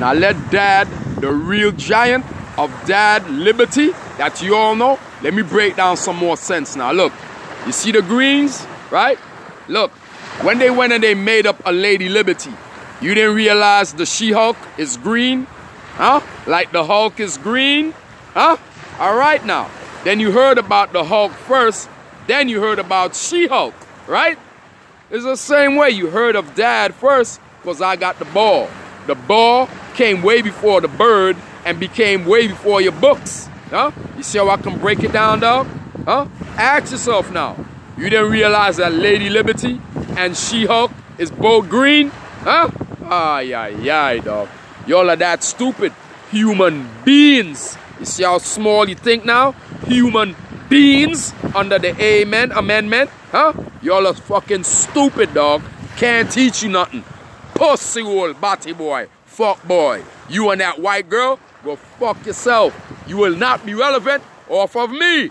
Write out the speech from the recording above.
Now let Dad, the real giant of Dad Liberty that you all know, let me break down some more sense now. Look, you see the greens, right? Look, when they went and they made up a Lady Liberty, you didn't realize the She-Hulk is green? Huh? Like the Hulk is green? Huh? All right now. Then you heard about the Hulk first, then you heard about She-Hulk, right? It's the same way. You heard of Dad first because I got the ball. The ball came way before the bird and became way before your books. Huh? You see how I can break it down, dog? Huh? Ask yourself now. You didn't realize that Lady Liberty and She-Hulk is both green? Huh? Ah, yeah, yeah, dog. Y'all are that stupid. Human beings. You see how small you think now? Human beings under the Amen Amendment? Huh? Y'all are fucking stupid, dog. Can't teach you nothing. Pussy old batty boy. Fuck boy. You and that white girl, go fuck yourself. You will not be relevant off of me.